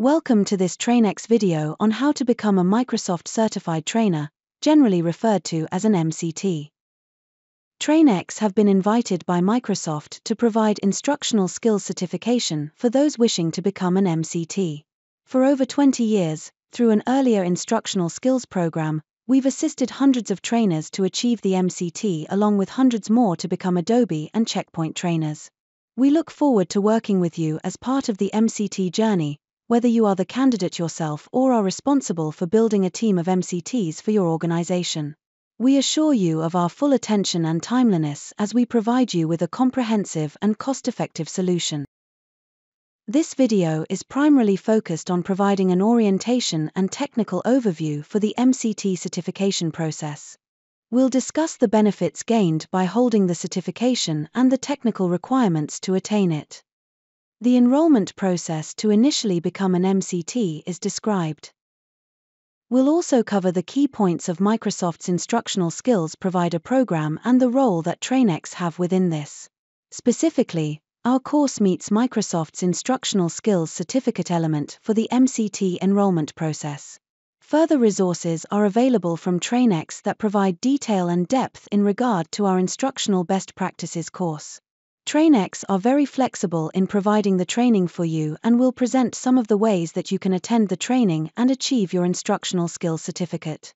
Welcome to this TrainX video on how to become a Microsoft Certified Trainer, generally referred to as an MCT. TrainX have been invited by Microsoft to provide instructional skills certification for those wishing to become an MCT. For over 20 years, through an earlier instructional skills program, we've assisted hundreds of trainers to achieve the MCT along with hundreds more to become Adobe and Checkpoint trainers. We look forward to working with you as part of the MCT journey, whether you are the candidate yourself or are responsible for building a team of MCTs for your organization. We assure you of our full attention and timeliness as we provide you with a comprehensive and cost effective solution. This video is primarily focused on providing an orientation and technical overview for the MCT certification process. We'll discuss the benefits gained by holding the certification and the technical requirements to attain it. The enrollment process to initially become an MCT is described. We'll also cover the key points of Microsoft's Instructional Skills Provider program and the role that TrainX have within this. Specifically, our course meets Microsoft's Instructional Skills Certificate element for the MCT enrollment process. Further resources are available from TrainX that provide detail and depth in regard to our Instructional Best Practices course. TrainX are very flexible in providing the training for you and will present some of the ways that you can attend the training and achieve your instructional skills certificate.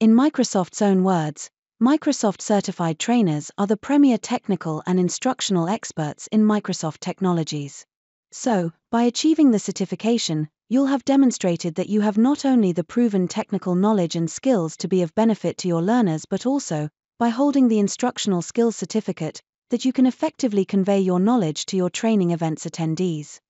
In Microsoft's own words, Microsoft certified trainers are the premier technical and instructional experts in Microsoft technologies. So, by achieving the certification, you'll have demonstrated that you have not only the proven technical knowledge and skills to be of benefit to your learners but also, by holding the Instructional Skills Certificate, that you can effectively convey your knowledge to your training events attendees.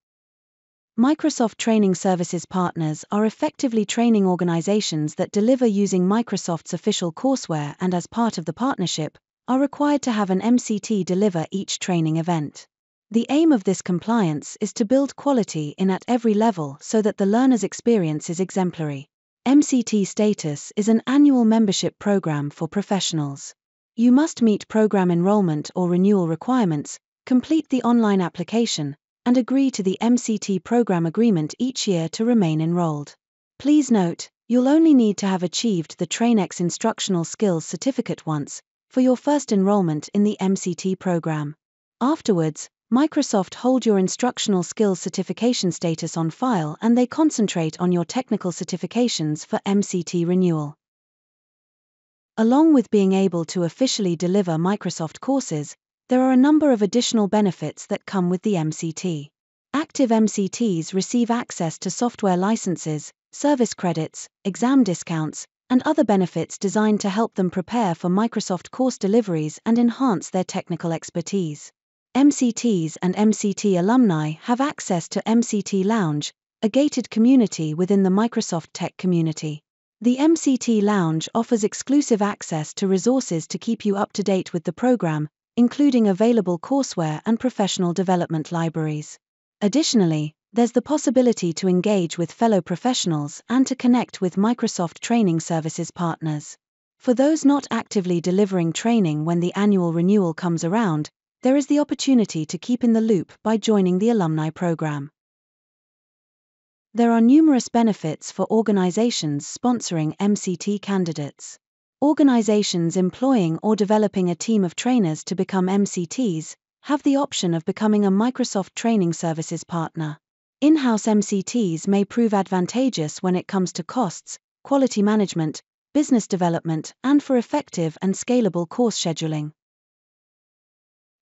Microsoft Training Services partners are effectively training organizations that deliver using Microsoft's official courseware and, as part of the partnership, are required to have an MCT deliver each training event. The aim of this compliance is to build quality in at every level so that the learner's experience is exemplary. MCT status is an annual membership program for professionals. You must meet program enrollment or renewal requirements, complete the online application, and agree to the MCT program agreement each year to remain enrolled. Please note, you'll only need to have achieved the TrainX Instructional Skills Certificate once for your first enrollment in the MCT program. Afterwards, Microsoft hold your instructional skills certification status on file and they concentrate on your technical certifications for MCT renewal. Along with being able to officially deliver Microsoft courses, there are a number of additional benefits that come with the MCT. Active MCTs receive access to software licenses, service credits, exam discounts, and other benefits designed to help them prepare for Microsoft course deliveries and enhance their technical expertise. MCTs and MCT alumni have access to MCT Lounge, a gated community within the Microsoft Tech community. The MCT Lounge offers exclusive access to resources to keep you up to date with the program, including available courseware and professional development libraries. Additionally, there's the possibility to engage with fellow professionals and to connect with Microsoft Training Services partners. For those not actively delivering training when the annual renewal comes around, there is the opportunity to keep in the loop by joining the alumni program. There are numerous benefits for organizations sponsoring MCT candidates. Organizations employing or developing a team of trainers to become MCTs have the option of becoming a Microsoft Training Services partner. In house MCTs may prove advantageous when it comes to costs, quality management, business development, and for effective and scalable course scheduling.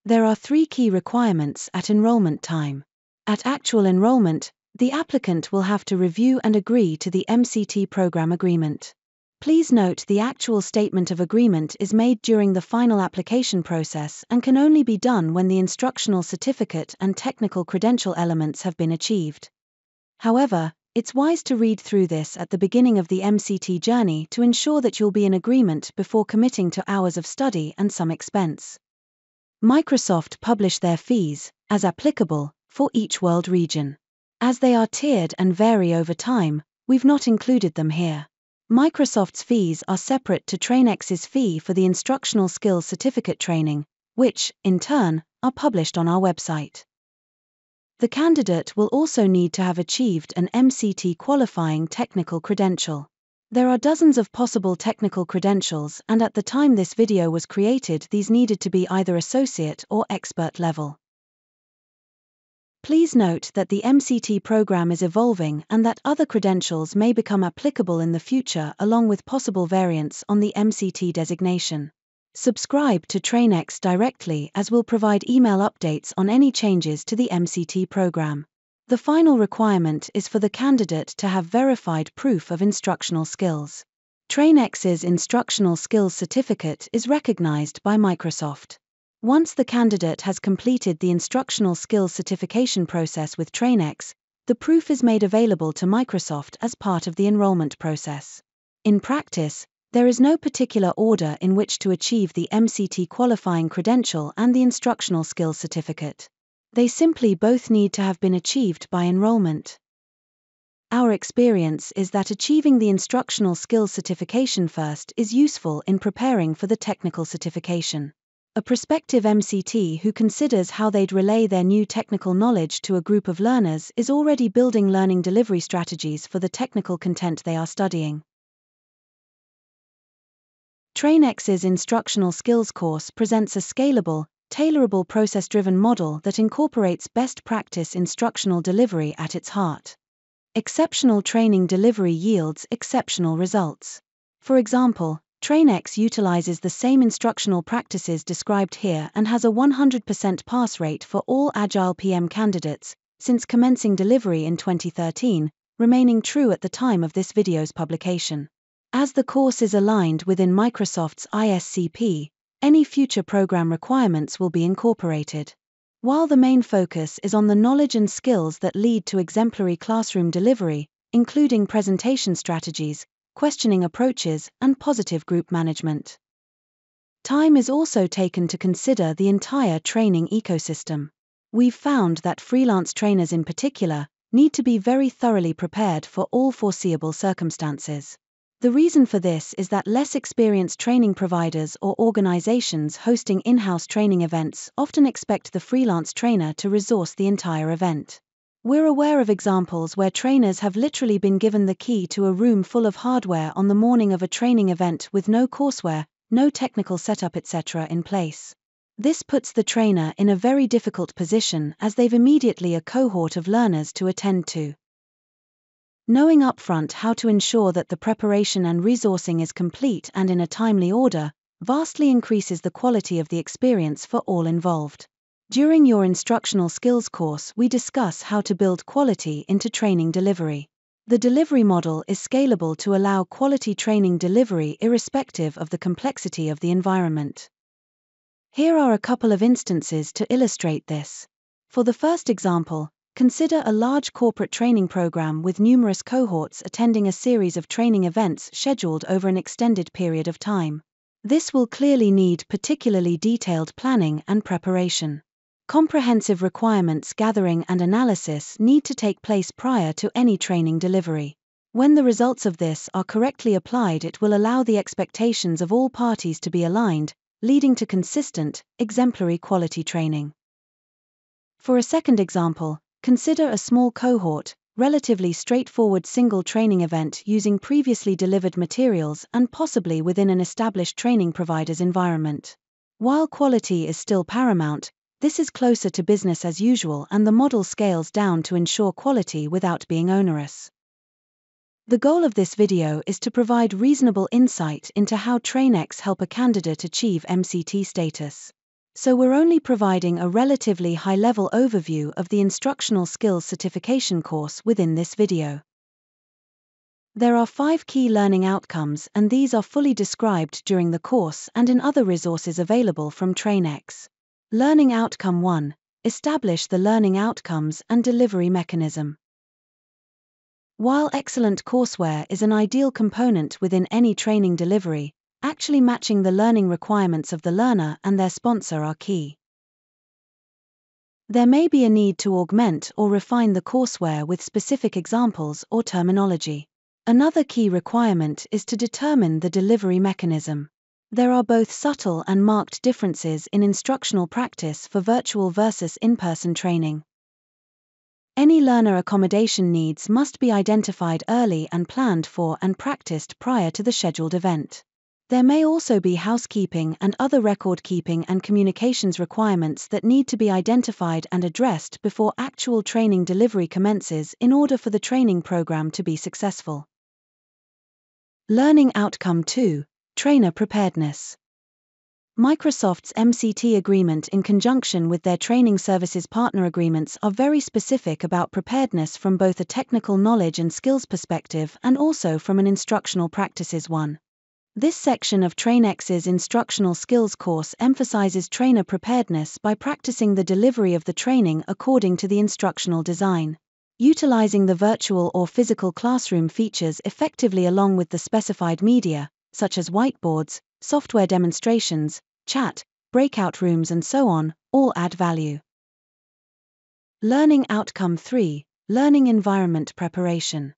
There are three key requirements at enrollment time. At actual enrollment, the applicant will have to review and agree to the MCT program agreement. Please note the actual statement of agreement is made during the final application process and can only be done when the instructional certificate and technical credential elements have been achieved. However, it's wise to read through this at the beginning of the MCT journey to ensure that you'll be in agreement before committing to hours of study and some expense. Microsoft publish their fees, as applicable, for each world region. As they are tiered and vary over time, we've not included them here. Microsoft's fees are separate to TrainX's fee for the Instructional Skills Certificate training, which, in turn, are published on our website. The candidate will also need to have achieved an MCT qualifying technical credential. There are dozens of possible technical credentials, and at the time this video was created, these needed to be either associate or expert level. Please note that the MCT program is evolving and that other credentials may become applicable in the future along with possible variants on the MCT designation. Subscribe to TrainX directly as we'll provide email updates on any changes to the MCT program. The final requirement is for the candidate to have verified proof of instructional skills. TrainX's Instructional Skills Certificate is recognized by Microsoft. Once the candidate has completed the Instructional Skills Certification process with TrainX, the proof is made available to Microsoft as part of the enrollment process. In practice, there is no particular order in which to achieve the MCT qualifying credential and the Instructional Skills Certificate. They simply both need to have been achieved by enrollment. Our experience is that achieving the instructional skills certification first is useful in preparing for the technical certification. A prospective MCT who considers how they'd relay their new technical knowledge to a group of learners is already building learning delivery strategies for the technical content they are studying. TrainX's instructional skills course presents a scalable, tailorable process driven model that incorporates best practice instructional delivery at its heart. Exceptional training delivery yields exceptional results. For example, TrainX utilizes the same instructional practices described here and has a 100% pass rate for all Agile PM candidates since commencing delivery in 2013, remaining true at the time of this video's publication. As the course is aligned within Microsoft's ISCP, any future program requirements will be incorporated. While the main focus is on the knowledge and skills that lead to exemplary classroom delivery, including presentation strategies, questioning approaches, and positive group management. Time is also taken to consider the entire training ecosystem. We've found that freelance trainers in particular need to be very thoroughly prepared for all foreseeable circumstances. The reason for this is that less experienced training providers or organizations hosting in house training events often expect the freelance trainer to resource the entire event. We're aware of examples where trainers have literally been given the key to a room full of hardware on the morning of a training event with no courseware, no technical setup, etc. in place. This puts the trainer in a very difficult position as they've immediately a cohort of learners to attend to. Knowing upfront how to ensure that the preparation and resourcing is complete and in a timely order vastly increases the quality of the experience for all involved. During your instructional skills course, we discuss how to build quality into training delivery. The delivery model is scalable to allow quality training delivery irrespective of the complexity of the environment. Here are a couple of instances to illustrate this. For the first example, Consider a large corporate training program with numerous cohorts attending a series of training events scheduled over an extended period of time. This will clearly need particularly detailed planning and preparation. Comprehensive requirements gathering and analysis need to take place prior to any training delivery. When the results of this are correctly applied, it will allow the expectations of all parties to be aligned, leading to consistent, exemplary quality training. For a second example, Consider a small cohort, relatively straightforward single training event using previously delivered materials and possibly within an established training provider's environment. While quality is still paramount, this is closer to business as usual and the model scales down to ensure quality without being onerous. The goal of this video is to provide reasonable insight into how TrainX help a candidate achieve MCT status so we're only providing a relatively high-level overview of the Instructional Skills Certification course within this video. There are five key learning outcomes and these are fully described during the course and in other resources available from TrainX. Learning Outcome 1 Establish the learning outcomes and delivery mechanism. While excellent courseware is an ideal component within any training delivery, actually matching the learning requirements of the learner and their sponsor are key. There may be a need to augment or refine the courseware with specific examples or terminology. Another key requirement is to determine the delivery mechanism. There are both subtle and marked differences in instructional practice for virtual versus in person training. Any learner accommodation needs must be identified early and planned for and practiced prior to the scheduled event. There may also be housekeeping and other record keeping and communications requirements that need to be identified and addressed before actual training delivery commences in order for the training program to be successful. Learning Outcome 2 Trainer Preparedness Microsoft's MCT agreement in conjunction with their training services partner agreements are very specific about preparedness from both a technical knowledge and skills perspective and also from an instructional practices one. This section of TrainX's instructional skills course emphasizes trainer preparedness by practicing the delivery of the training according to the instructional design. Utilizing the virtual or physical classroom features effectively along with the specified media, such as whiteboards, software demonstrations, chat, breakout rooms, and so on, all add value. Learning Outcome 3 Learning Environment Preparation.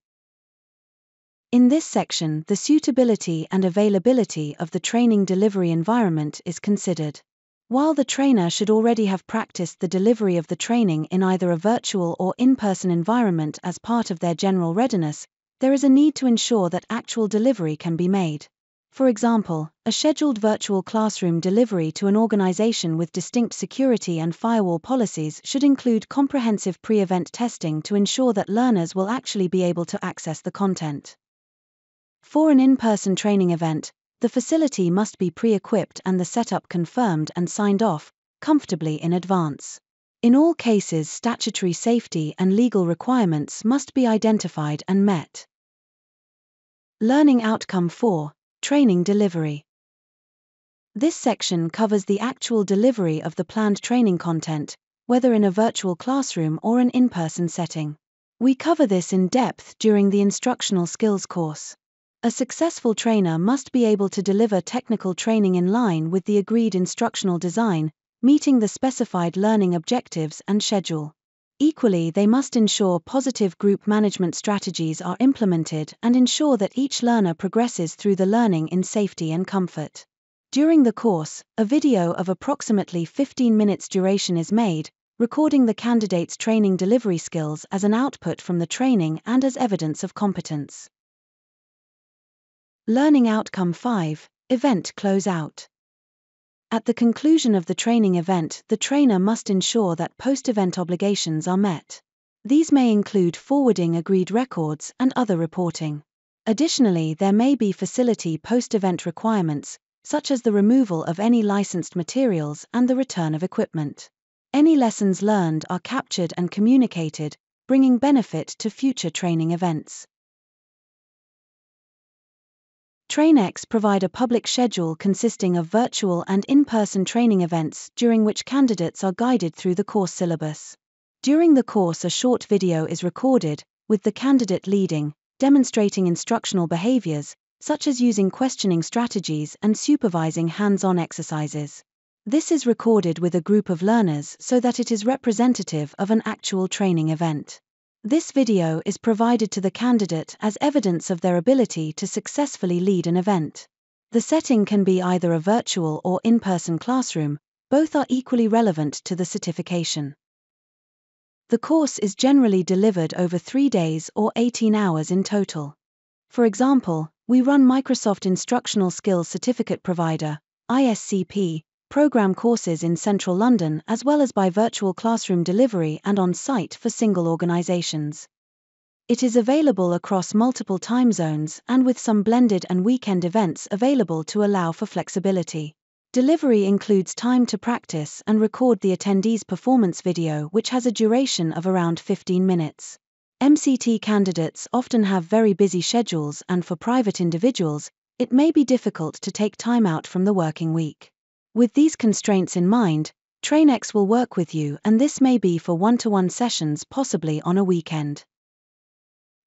In this section, the suitability and availability of the training delivery environment is considered. While the trainer should already have practiced the delivery of the training in either a virtual or in person environment as part of their general readiness, there is a need to ensure that actual delivery can be made. For example, a scheduled virtual classroom delivery to an organization with distinct security and firewall policies should include comprehensive pre event testing to ensure that learners will actually be able to access the content. For an in person training event, the facility must be pre equipped and the setup confirmed and signed off comfortably in advance. In all cases, statutory safety and legal requirements must be identified and met. Learning Outcome 4 Training Delivery. This section covers the actual delivery of the planned training content, whether in a virtual classroom or an in person setting. We cover this in depth during the instructional skills course. A successful trainer must be able to deliver technical training in line with the agreed instructional design, meeting the specified learning objectives and schedule. Equally, they must ensure positive group management strategies are implemented and ensure that each learner progresses through the learning in safety and comfort. During the course, a video of approximately 15 minutes duration is made, recording the candidate's training delivery skills as an output from the training and as evidence of competence. Learning Outcome 5 Event Closeout at the conclusion of the training event, the trainer must ensure that post event obligations are met. These may include forwarding agreed records and other reporting. Additionally, there may be facility post event requirements, such as the removal of any licensed materials and the return of equipment. Any lessons learned are captured and communicated, bringing benefit to future training events. TrainX provide a public schedule consisting of virtual and in-person training events during which candidates are guided through the course syllabus. During the course a short video is recorded, with the candidate leading, demonstrating instructional behaviors, such as using questioning strategies and supervising hands-on exercises. This is recorded with a group of learners so that it is representative of an actual training event. This video is provided to the candidate as evidence of their ability to successfully lead an event. The setting can be either a virtual or in person classroom, both are equally relevant to the certification. The course is generally delivered over three days or 18 hours in total. For example, we run Microsoft Instructional Skills Certificate Provider, ISCP, program courses in central London as well as by virtual classroom delivery and on site for single organizations. It is available across multiple time zones and with some blended and weekend events available to allow for flexibility. Delivery includes time to practice and record the attendee's performance video, which has a duration of around 15 minutes. MCT candidates often have very busy schedules, and for private individuals, it may be difficult to take time out from the working week. With these constraints in mind, TrainX will work with you and this may be for one-to-one sessions possibly on a weekend.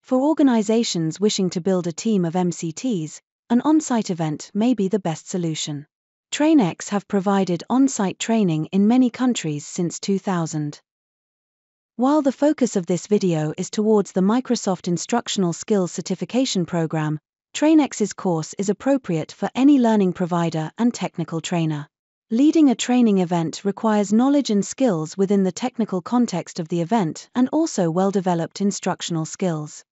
For organizations wishing to build a team of MCTs, an on-site event may be the best solution. TrainX have provided on-site training in many countries since 2000. While the focus of this video is towards the Microsoft Instructional Skills Certification Program, TrainX's course is appropriate for any learning provider and technical trainer. Leading a training event requires knowledge and skills within the technical context of the event and also well developed instructional skills.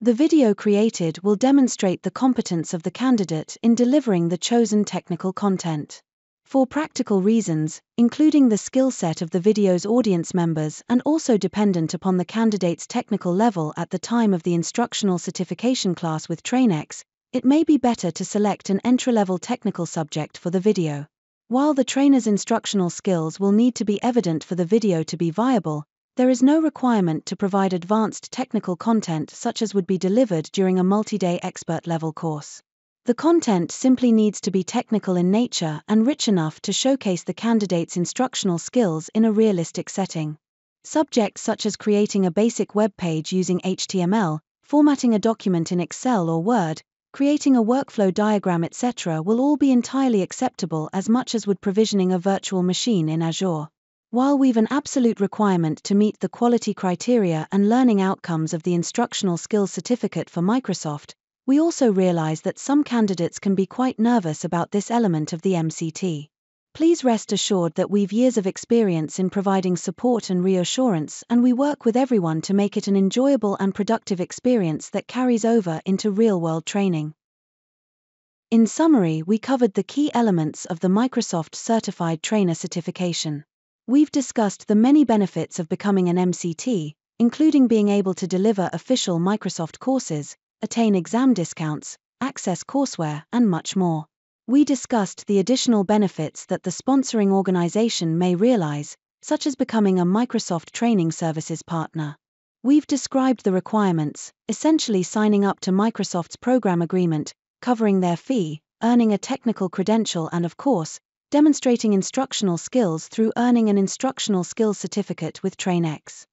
The video created will demonstrate the competence of the candidate in delivering the chosen technical content. For practical reasons, including the skill set of the video's audience members and also dependent upon the candidate's technical level at the time of the instructional certification class with TrainX, it may be better to select an entry-level technical subject for the video. While the trainer's instructional skills will need to be evident for the video to be viable, there is no requirement to provide advanced technical content such as would be delivered during a multi-day expert-level course. The content simply needs to be technical in nature and rich enough to showcase the candidate's instructional skills in a realistic setting. Subjects such as creating a basic web page using HTML, formatting a document in Excel or Word, creating a workflow diagram, etc., will all be entirely acceptable as much as would provisioning a virtual machine in Azure. While we've an absolute requirement to meet the quality criteria and learning outcomes of the Instructional Skills Certificate for Microsoft, we also realize that some candidates can be quite nervous about this element of the MCT. Please rest assured that we've years of experience in providing support and reassurance, and we work with everyone to make it an enjoyable and productive experience that carries over into real world training. In summary, we covered the key elements of the Microsoft Certified Trainer certification. We've discussed the many benefits of becoming an MCT, including being able to deliver official Microsoft courses, attain exam discounts, access courseware, and much more we discussed the additional benefits that the sponsoring organization may realize, such as becoming a Microsoft Training Services partner. We've described the requirements, essentially signing up to Microsoft's program agreement, covering their fee, earning a technical credential, and of course, demonstrating instructional skills through earning an instructional skills certificate with TrainX.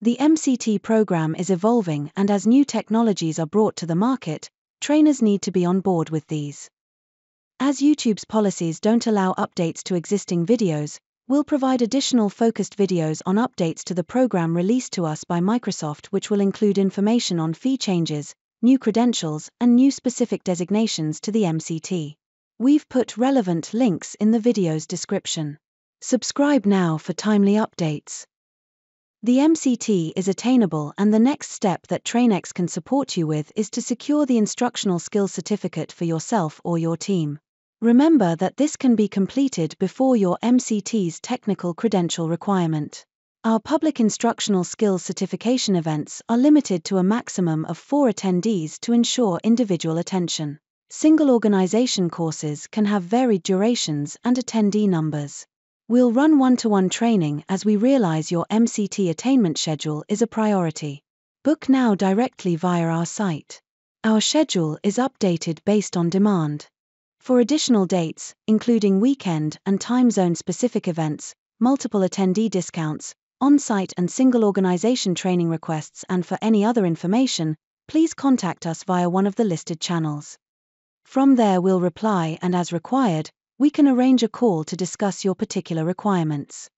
The MCT program is evolving, and as new technologies are brought to the market, trainers need to be on board with these. As YouTube's policies don't allow updates to existing videos, we'll provide additional focused videos on updates to the program released to us by Microsoft, which will include information on fee changes, new credentials, and new specific designations to the MCT. We've put relevant links in the video's description. Subscribe now for timely updates. The MCT is attainable, and the next step that TrainX can support you with is to secure the instructional skills certificate for yourself or your team. Remember that this can be completed before your MCT's technical credential requirement. Our public instructional skills certification events are limited to a maximum of four attendees to ensure individual attention. Single organization courses can have varied durations and attendee numbers. We'll run one to one training as we realize your MCT attainment schedule is a priority. Book now directly via our site. Our schedule is updated based on demand. For additional dates, including weekend and time zone specific events, multiple attendee discounts, on site and single organization training requests, and for any other information, please contact us via one of the listed channels. From there, we'll reply, and as required, we can arrange a call to discuss your particular requirements.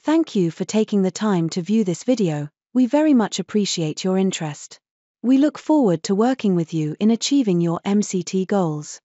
Thank you for taking the time to view this video, we very much appreciate your interest. We look forward to working with you in achieving your MCT goals.